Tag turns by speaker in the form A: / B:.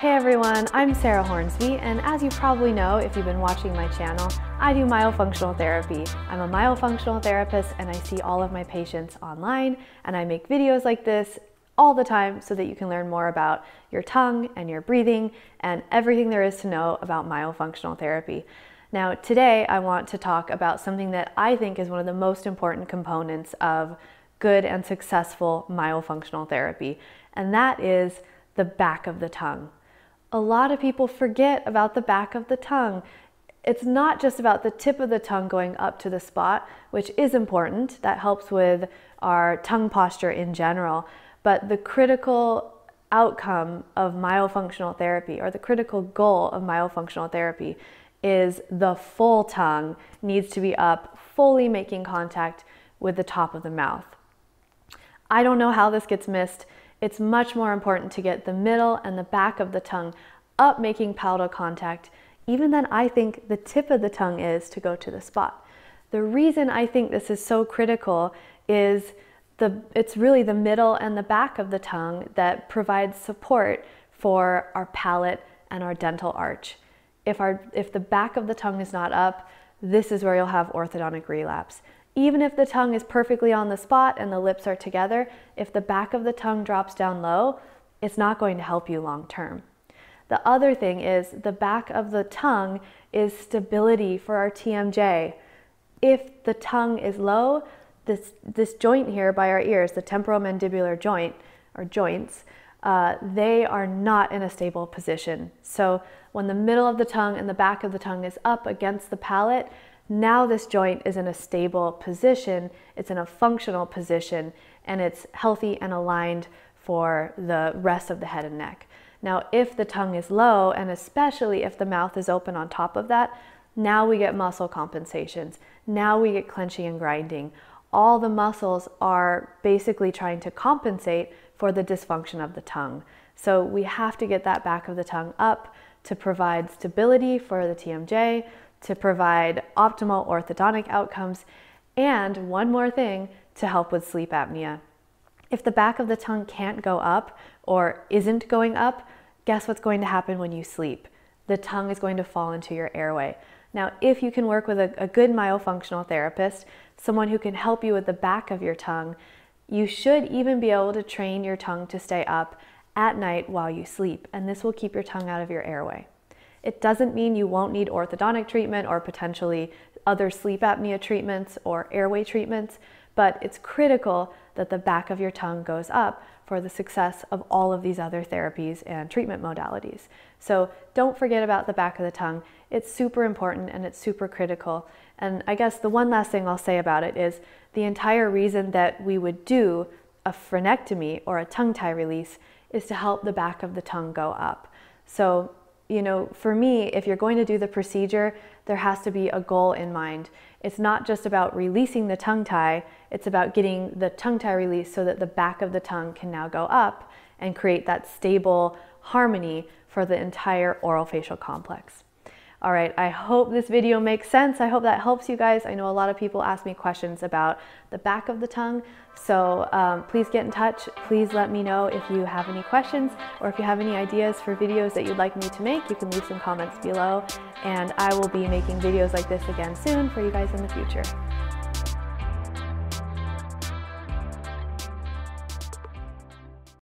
A: Hey everyone, I'm Sarah Hornsby, and as you probably know if you've been watching my channel, I do myofunctional therapy. I'm a myofunctional therapist and I see all of my patients online, and I make videos like this all the time so that you can learn more about your tongue and your breathing and everything there is to know about myofunctional therapy. Now, today I want to talk about something that I think is one of the most important components of good and successful myofunctional therapy, and that is the back of the tongue a lot of people forget about the back of the tongue. It's not just about the tip of the tongue going up to the spot, which is important. That helps with our tongue posture in general. But the critical outcome of myofunctional therapy, or the critical goal of myofunctional therapy, is the full tongue needs to be up, fully making contact with the top of the mouth. I don't know how this gets missed it's much more important to get the middle and the back of the tongue up making palatal contact even than I think the tip of the tongue is to go to the spot. The reason I think this is so critical is the, it's really the middle and the back of the tongue that provides support for our palate and our dental arch. If, our, if the back of the tongue is not up, this is where you'll have orthodontic relapse. Even if the tongue is perfectly on the spot and the lips are together, if the back of the tongue drops down low, it's not going to help you long term. The other thing is the back of the tongue is stability for our TMJ. If the tongue is low, this, this joint here by our ears, the temporomandibular joint or joints, uh, they are not in a stable position. So when the middle of the tongue and the back of the tongue is up against the palate, now this joint is in a stable position, it's in a functional position, and it's healthy and aligned for the rest of the head and neck. Now, if the tongue is low, and especially if the mouth is open on top of that, now we get muscle compensations. Now we get clenching and grinding. All the muscles are basically trying to compensate for the dysfunction of the tongue. So we have to get that back of the tongue up to provide stability for the TMJ, to provide optimal orthodontic outcomes, and one more thing to help with sleep apnea. If the back of the tongue can't go up or isn't going up, guess what's going to happen when you sleep? The tongue is going to fall into your airway. Now, if you can work with a, a good myofunctional therapist, someone who can help you with the back of your tongue, you should even be able to train your tongue to stay up at night while you sleep, and this will keep your tongue out of your airway. It doesn't mean you won't need orthodontic treatment or potentially other sleep apnea treatments or airway treatments, but it's critical that the back of your tongue goes up for the success of all of these other therapies and treatment modalities. So don't forget about the back of the tongue. It's super important and it's super critical. And I guess the one last thing I'll say about it is the entire reason that we would do a frenectomy or a tongue tie release is to help the back of the tongue go up. So you know, for me, if you're going to do the procedure, there has to be a goal in mind. It's not just about releasing the tongue tie, it's about getting the tongue tie released so that the back of the tongue can now go up and create that stable harmony for the entire oral facial complex. All right, I hope this video makes sense. I hope that helps you guys. I know a lot of people ask me questions about the back of the tongue, so um, please get in touch. Please let me know if you have any questions or if you have any ideas for videos that you'd like me to make. You can leave some comments below, and I will be making videos like this again soon for you guys in the future.